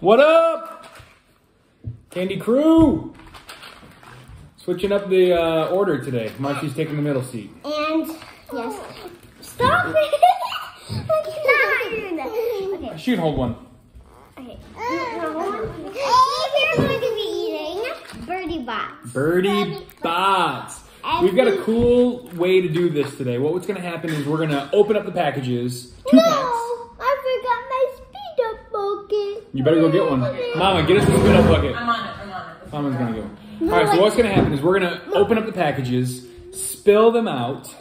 What up? Candy Crew! Switching up the uh, order today. Marcy's taking the middle seat. And yes. Stop it! okay. She can hold one. Okay. We're going to be eating Bertie Botts. Bertie Botts. We've got a cool way to do this today. What's going to happen is we're going to open up the packages. Two No, packs. You better go get one. Mama, get us the spin up bucket. I'm on it. I'm on it. Mama's gonna go. All right, so what's gonna happen is we're gonna open up the packages, spill them out,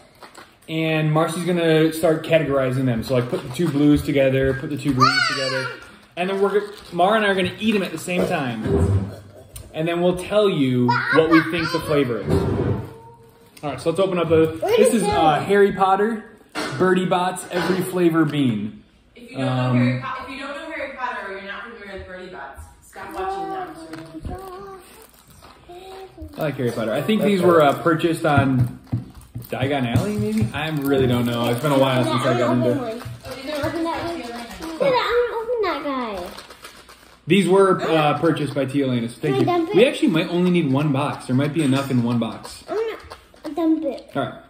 and Marcy's gonna start categorizing them. So like put the two blues together, put the two greens together, and then we're go- Mara and I are gonna eat them at the same time, and then we'll tell you what we think the flavor is. All right, so let's open up the. This is uh, Harry Potter, Bertie Botts, every flavor bean. If you don't Um, I like Harry Potter. I think these were uh, purchased on Diagon Alley, maybe? I really don't know. It's been a while since I got open into. one. Oh, these are Open that one. Elena. Yeah, I want to open that guy. These were uh, purchased by Tia Elena. Thank Can I dump you. it? We actually might only need one box. There might be enough in one box. I'm gonna dump it. All right.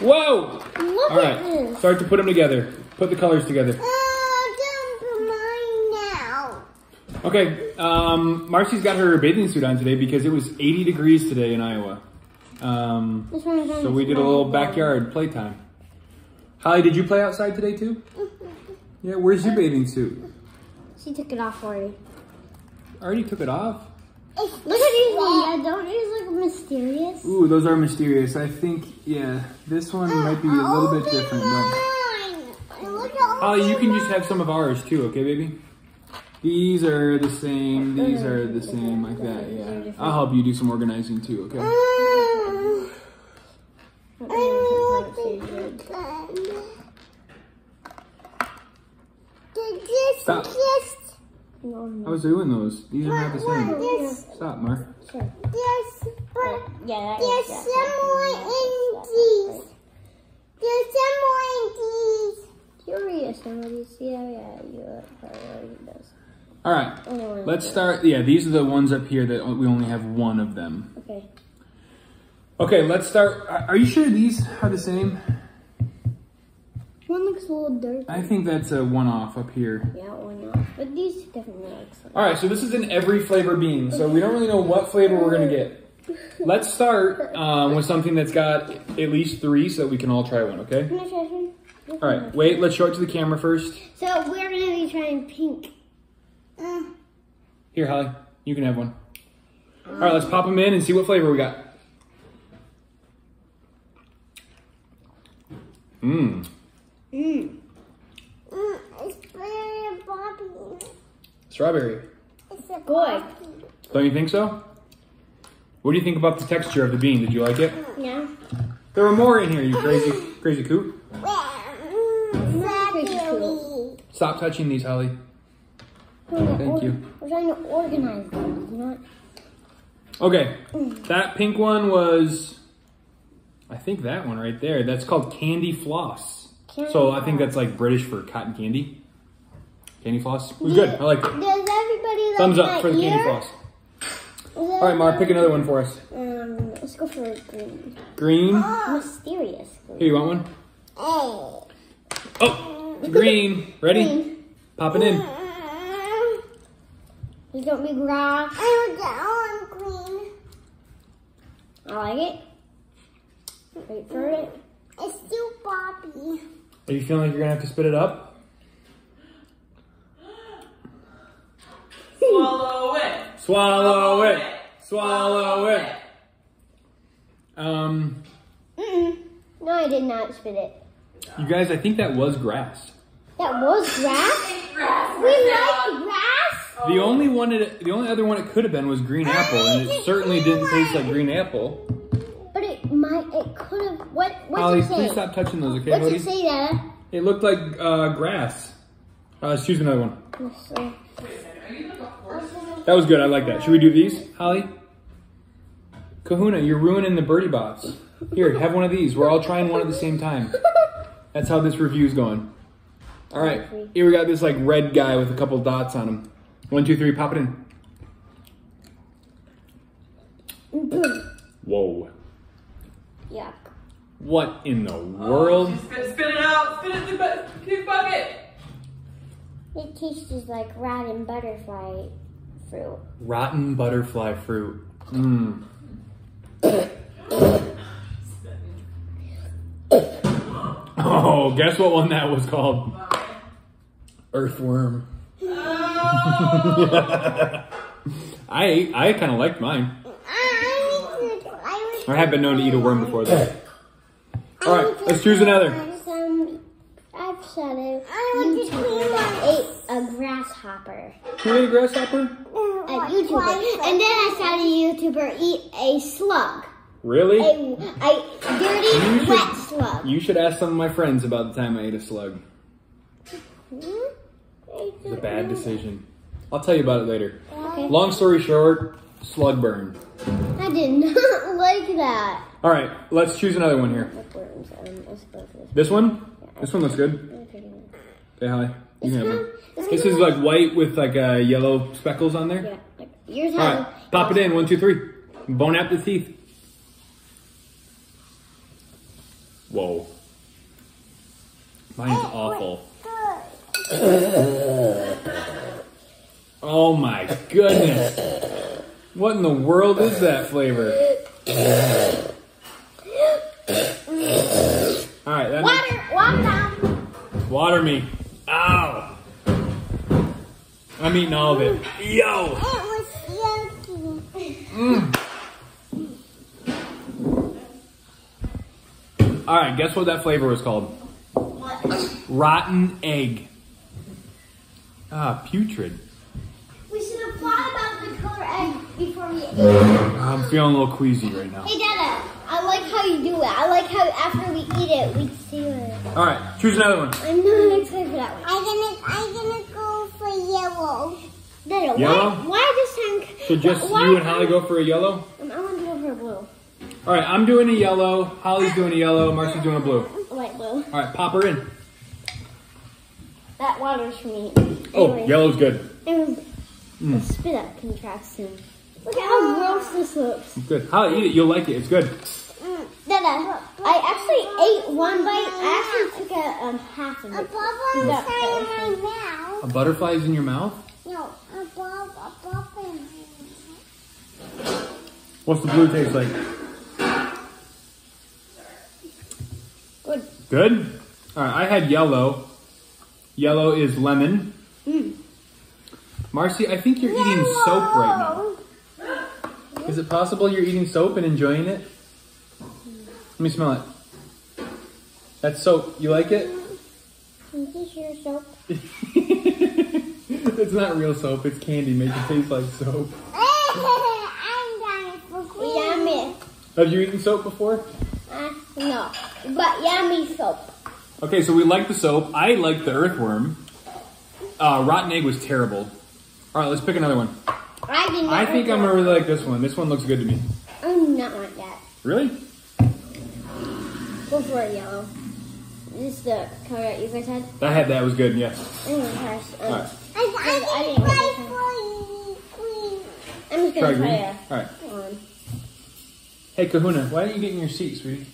Whoa! Look All at this. Start to put them together. Put the colors together. Oh, dump mine now. Okay. Um, Marcy's got her bathing suit on today because it was 80 degrees today in Iowa. Um, This one is on so we did a little backyard playtime. Holly, did you play outside today too? Yeah. Where's your bathing suit? She took it off already. Already took it off. Look at these ones. Yeah, don't these look mysterious? Ooh, those are mysterious. I think, yeah, this one might be a little bit different. Holly, you can just have some of ours too, okay, baby? These are the same. These are the same, like that. Yeah, I'll help you do some organizing too, okay? Ah. Stop. I was doing those. These are not the same. Stop, Mark. Yes, but yeah, There's some more in these. There's some more in these. Curious, some of these. Yeah, yeah, you probably already does. All right, let's start. Yeah, these are the ones up here that we only have one of them. Okay. Okay, let's start. Are you sure these are the same? One looks a little dirty. I think that's a one-off up here. Yeah, one off. But these definitely look like. All right, so this is an every flavor bean, so we don't really know what flavor we're gonna get. Let's start um, with something that's got at least three, so that we can all try one. Okay. Can I try one? All right. Wait. Let's show it to the camera first. So we're gonna be trying pink. Here, Holly, you can have one. All right, let's pop them in and see what flavor we got. Mmm. Mmm. Mm, it's very Bobby. Strawberry. It's a Good. Don't you think so? What do you think about the texture of the bean? Did you like it? Yeah. There were more in here, you crazy, crazy coot. Mm, Strawberry. Stop touching these, Holly. Thank you. We're trying to organize them. You know? Okay, hmm. that pink one was, I think that one right there. That's called candy floss. Candy so I think that's like British for cotton candy. Candy floss. It was good. I liked it. Does everybody like Thumbs up for the candy floss. All right, Mar, pick another one for us. Um, let's go for green. Green. Ah, mysterious green. Here, you want one? Hey. Oh, um, green. Ready? Pop it in. Mm, There's gonna be grass. I want the orange green. I like it. Wait for it. It's still Bobby. Are you feeling like you're gonna have to spit it up? Swallow it. Swallow it. Swallow it. Um, Mm-mm. No, I did not spit it. you guys, I think that was grass. That was grass. Grass. We like grass. The only one, it, the only other one it could have been was green apple, and it certainly didn't taste like green apple. But it might. It could have. What? What's Holly, it say? please stop touching those, okay, What's buddy? it say, Dada? It looked like uh, grass. Uh, let's choose another one. That was good. I like that. Should we do these, Holly? Kahuna, you're ruining the Bertie Botts. Here, have one of these. We're all trying one at the same time. That's how this review's going. All right, here we got this like red guy with a couple dots on him. One, two, three, pop it in. Whoa. Yuck. What in the world? Spit, spit it out. Spit it in the bu- puke bucket. It tastes like rotten butterfly fruit. Rotten butterfly fruit. Mmm. Oh, guess what one that was called? Earthworm. I I kind of liked mine. I have been known to eat a worm before though. All right, let's choose another. I've said it. I YouTuber clean that one. ate a grasshopper. Can we eat a grasshopper? A YouTuber. And then I saw a YouTuber eat a slug. Really? A, a dirty, You should- wet slug. You should ask some of my friends about the time I ate a slug. Hmm? A bad decision. I'll tell you about it later. Okay. Long story short, slug burn. I did not like that. All right, let's choose another one here. Worms, I suppose this. One? This one looks good. Say hi. You have. This is like white with like uh, yellow speckles on there. Yeah, yours All pop it in. One, two, three. Bone out the teeth. Whoa. Mine's awful. Oh my goodness. What in the world is that flavor? All right, that makes- Water, water water me. Ow. I'm eating all of it. Yo. It was yucky. All right, guess what that flavor was called? Rotten egg. Ah, putrid. We should have thought about the color egg before we ate it. I'm feeling a little queasy right now. Hey, Dada, I like how you do it. I like how after we eat it, we see it. All right, choose another one. I'm not excited for that one. I'm gonna, I'm gonna go for yellow. Dada, Yellow? why, why this time? So just why, you and Holly go for a yellow. Um, I want to go for a blue. All right, I'm doing a yellow. Holly's doing a yellow. Marcy's doing a blue. Light blue. All right, pop her in. That water's for me. Oh, Anyway, yellow's good. And the spit up contraction. Look at how ah. gross this looks. Good. Holly, eat it. You'll like it. It's good. Mm. Dada, I actually ate one bite. I actually took a um, half of A it. bubble That- inside of my mouth. A butterfly's in your mouth. No, a bubble, a bubble in my mouth. What's the blue taste like? Good. Good. All right, I had yellow. Yellow is lemon. Marcy, I think you're eating soap right now. Is it possible you're eating soap and enjoying it? Let me smell it. That's soap. You like it? Is this your soap? it's not real soap. It's candy. Make it taste like soap. I'm dying for. Yummy. Have you eaten soap before? Uh, no. But yummy soap. Okay, so we like the soap. I like the earthworm. Uh, rotten egg was terrible. All right, let's pick another one. I did not I think I'm gonna really like this one. This one looks good to me. I do not want that. Really? Go for it, yellow. This is the color that you guys had. I had that was good. Yes. I'm gonna try. Um, All right. I, I I didn't didn't like green. I'm just gonna green. try All right. a one. Hey, Kahuna, why don't you get in your seat, sweetie?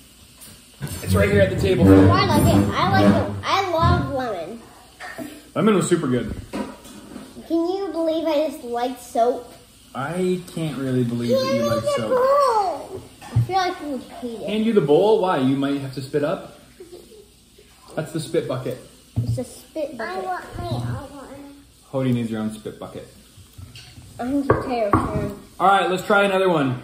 It's right here at the table. Oh, I like it. I like it. I love lemon. Lemon was super good. Can you believe I just liked soap? I can't really believe that you like soap. Oh, I feel like you would hate it. Hand you the bowl. Why? You might have to spit up. That's the spit bucket. It's a spit bucket. I bucket. want my own one. Hody needs your own spit bucket. I'm so terrified. All right, let's try another one.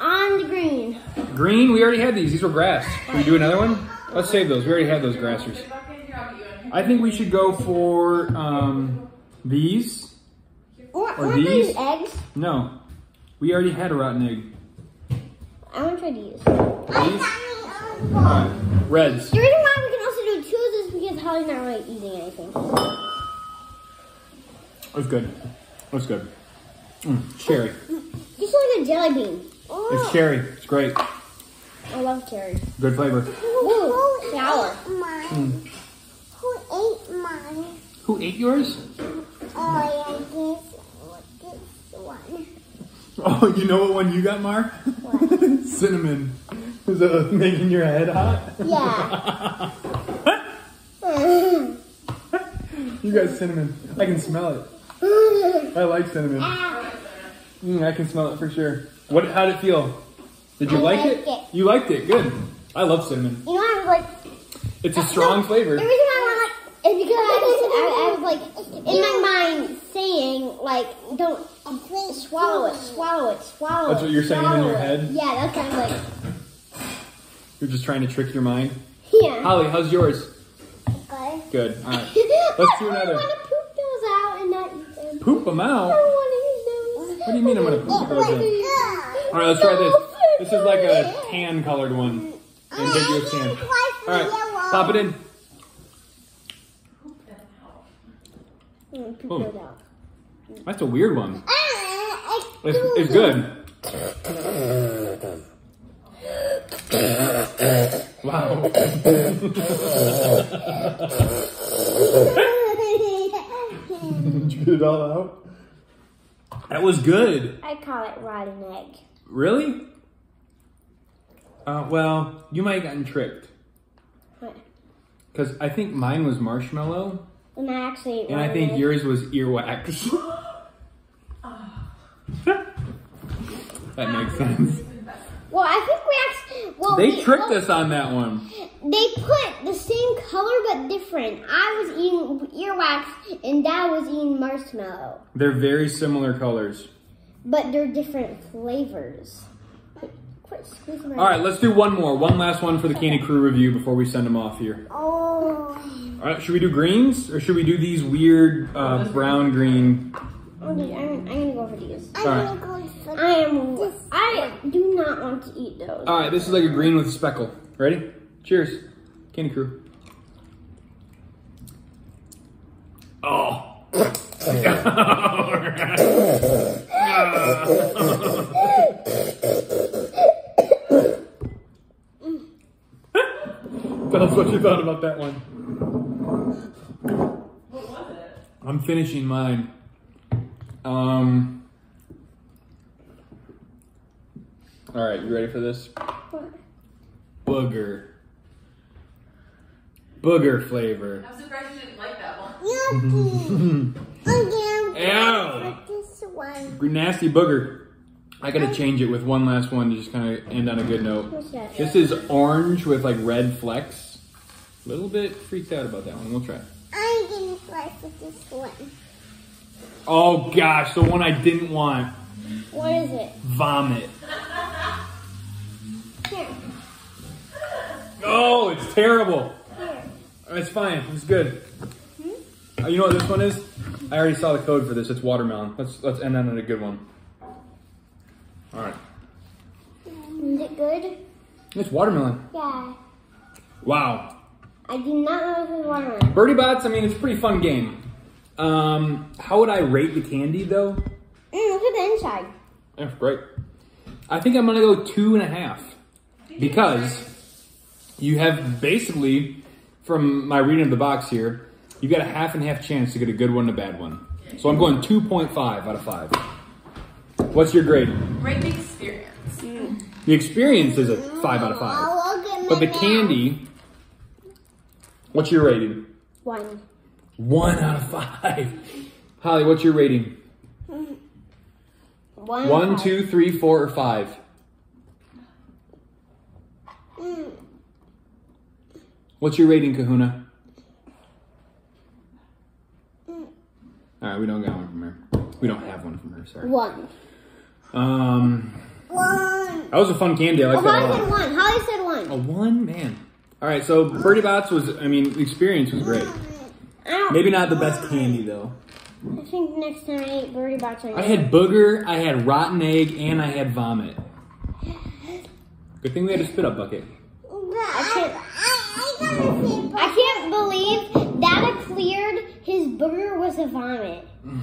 On the green. Green. We already had these. These were grass. Can we do another one? Let's save those. We already had those grassers. Spit bucket, here, I'll get you one. I think we should go for um, these. Or, Or these? these eggs. No, we already had a rotten egg. I want to try these. These. one. reds. The reason why we can also do two is because Holly's not really eating anything. That's good. That's good. Mm, cherry. Just like a jelly bean. It's cherry. It's great. I love cherry. Good flavor. Ooh, sour. Mine. Who ate mine? Who ate yours? Oh, yeah, this, this one. Oh, you know what one you got, Mark? Cinnamon. Is that making your head hot? Yeah. You got cinnamon. I can smell it. I like cinnamon. Ah, Mm, I can smell it for sure. What? How did it feel? Did you I like it? it. You liked it. Good. I love cinnamon. You know, I was like, It's a strong no, flavor. The reason I like is because I was, I, I was like in my mind saying like, don't swallow it, swallow it, swallow it. That's what you're saying in your it. head? Yeah, that's kind of like, You're just trying to trick your mind. yeah. Holly, how's yours? okay. Good. All right. Let's do another. I want to poop those out and not eat them. Poop them out. don't want to eat those. What do you mean I'm gonna poop those in? All right, let's try this. This is like a tan colored one. Ambiguous tan. All right, pop it in. Mm, poop Oh. That's a weird one. Ah, It's, it's good. Wow. Did you get it all out? That was good. I call it rotten egg. Really? Uh, well, you might have gotten tricked. What? Because I think mine was marshmallow, And I actually. ate and I think egg. yours was earwax. that makes sense. Well, I think we actually. Well, They we- tricked well, us on that one. They put the same color but different. I was eating earwax and Dad was eating marshmallow, They're very similar colors. but they're different flavors. Quit, quit squeezing. All right, let's do one more. One last one for the Candy Crew review before we send them off here. Oh. All right, should we do greens or should we do these weird uh, brown green? Oh, dude, I'm, I'm gonna go for these. I'm Alright. Gonna go for I am. I do not want to eat those. All right, this is like a green with a speckle. Ready? Cheers, Candy Crew. Oh. Tell us what you thought about that one. What was it? I'm finishing mine. Um. All right, you ready for this? Booger. Booger flavor. I'm surprised you didn't like that one. Yucky. I'm Ew. gonna go for this one. Nasty booger. I gotta change it with one last one to just kind of end on a good note. This is orange with like red flecks. A little bit freaked out about that one. We'll try. it. I'm gonna try for this one. Oh gosh, the one I didn't want. What is it? Vomit. Here. Oh, it's terrible. Here. It's fine. It's good. Uh, you know what this one is? I already saw the code for this. It's watermelon. Let's let's end on a good one. All right. Is it good? It's watermelon. Yeah. Wow. I do not know if it's watermelon. Bertie Botts. I mean, it's a pretty fun game. Um, how would I rate the candy though? Mm, look at the inside. Yeah, great. I think I'm gonna go two and a half because you have basically, from my reading of the box here, you've got a half and half chance to get a good one and a bad one. So I'm going 2.5 out of 5. What's your grade? Great the experience. The experience is a 5 out of 5. But the candy, what's your rating? 1. 1 out of 5. Holly, what's your rating? One, two, three, four, or 5? What's your rating, Kahuna? All right, we don't got one from her. We don't have one from her. Sorry. One. Um, One. that was a fun candy. I Oh, like that a Holly said one. Holly said one. A one, man. All right, so Bertie Botts was. I mean, the experience was great. Maybe not the best candy though. I think next time I eat Bertie Botts, I had booger, I had rotten egg, and I had vomit. Good thing we had a spit up bucket. I can't- I, I gotta say, I can't believe Dada cleared his booger with a vomit. Ugh,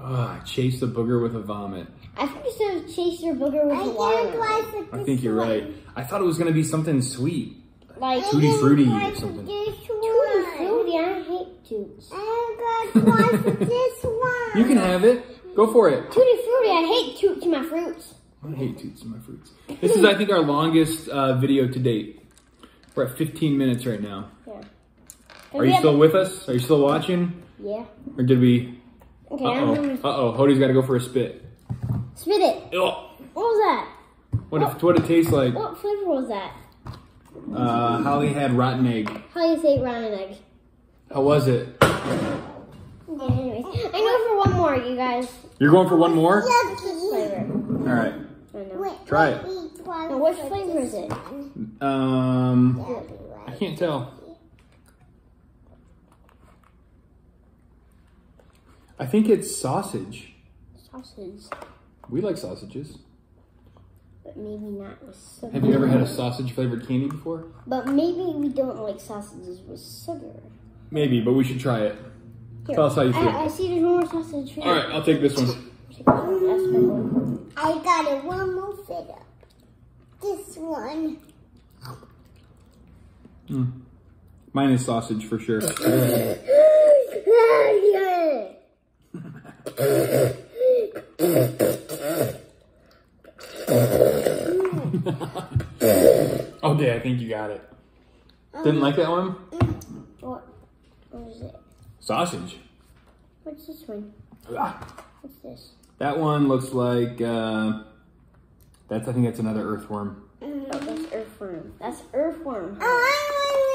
I chased the booger with a vomit. I think you should have chased your booger with I a gotta watermelon. try for this I think you're right. I thought it was gonna be something sweet. Like Tutti Frutti or something. tutti frutti. fruity. I hate toots. I got one for this one. You can have it. Go for it. Tutti fruity. I hate toots in my fruits. I hate toots in my fruits. This is, I think, our longest uh, video to date. We're at 15 minutes right now. Yeah. Are you still with us? Are you still watching? Yeah. Or did we? Okay, Uh I'm oh. gonna Uh oh. Hody's got to go for a spit. spit it. Ugh. What was that? What if, what it tastes like? What flavor was that? Uh, Holly had rotten egg. You say rotten egg? How was it? Anyways. I know for one more, you guys. You're going for one more? Yucky. Flavor. All right. I know. Wait, Try it. Now, which flavor is it? One. Um, I can't tell. I think it's sausage. Sausage. We like sausages. But maybe not with sugar. Have you ever had a sausage flavored candy before? But maybe we don't like sausages with sugar. Maybe, but we should try it. Here. Tell us how you feel. I, I see there's one more sausage. All right, I'll take this one. That's my one. I got it one more fit up. This one. Mine is sausage for sure. Oh, yeah, I think you got it. Didn't like that one? What? What is it? Sausage. What's this one? Ah. What's this? That one looks like uh, that's. I think that's another earthworm. Oh, that's earthworm. That's earthworm.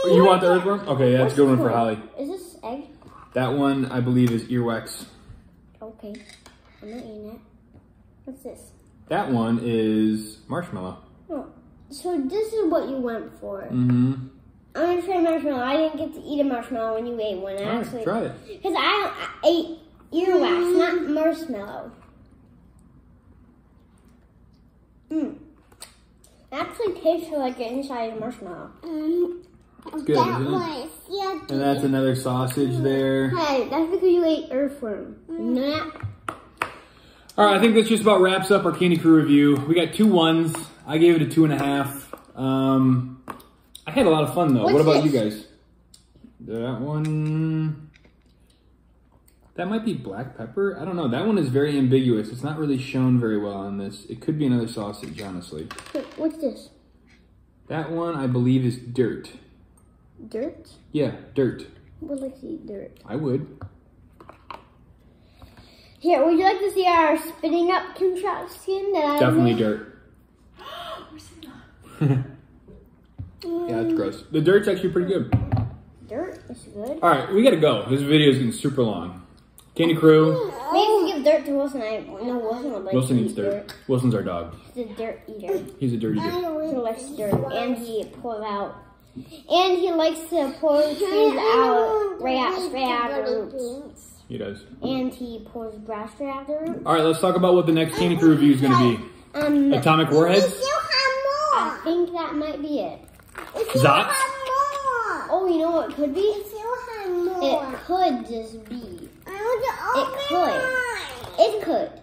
Oh, You want the earthworm? Okay, that's a good one for Holly. Is this egg? That one I believe is earwax. Okay. I'm not eating it. What's this? That one is marshmallow. Oh. So this is what you went for. Mm-hmm. I'm gonna try marshmallow. I didn't get to eat a marshmallow when you ate one. I All right, actually try it. because I, I ate earwax, not marshmallow. Mm. It actually tastes like the inside of marshmallow. Mm, It's good, that isn't it? yucky. And that's another sausage there. Hey, that's because you ate earthworm. Nah. All right, I think this just about wraps up our Candy Crew review. We got two ones. I gave it a two and a half. Um, I had a lot of fun though. What's what about this? you guys? That one. That might be black pepper. I don't know. That one is very ambiguous. It's not really shown very well on this. It could be another sausage, honestly. What's this? That one, I believe, is dirt. Dirt? Yeah, dirt. Would like to eat dirt? I would. Here, would you like to see our spinning up contraption that Definitely dirt. Yeah, it's gross. The dirt's actually pretty good. Dirt is good. All right, we gotta go. This video is getting super long. Candy Crew. Maybe we give dirt to Wilson. I no Wilson would like Wilson eats eat dirt. Wilson's our dog. He's a dirt eater. He's a dirty dude. He likes dirt, and he pulls out, and he likes to pull trees out right out straight out of the roots. He does. And he pulls grass straight out of the roots. All right, let's talk about what the next Candy Crew review is going to be. Um, Atomic We Warheads, still I have more. think that might be it. We still Zotz? have more. Oh, you know what it could be? We still have more. It could just be. I want to It could. mine. It could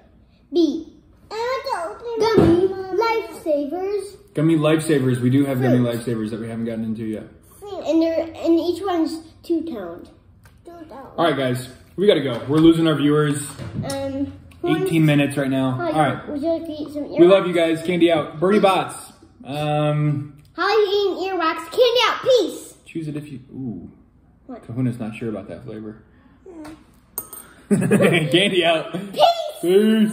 be I want to open gummy lifesavers, Gummy Lifesavers. We do have Gummy Lifesavers that we haven't gotten into yet. and they're and each one's two toned. All right, guys, we got to go. We're losing our viewers. Um, 18 minutes right now. wants- All right, Would you like to eat some earwax? we love you guys. Candy out. Bertie Botts. Um, How are you eating earwax? Candy out. Peace. choose it if you. Ooh. What? Kahuna's not sure about that flavor. Candy out. Peace. Peace.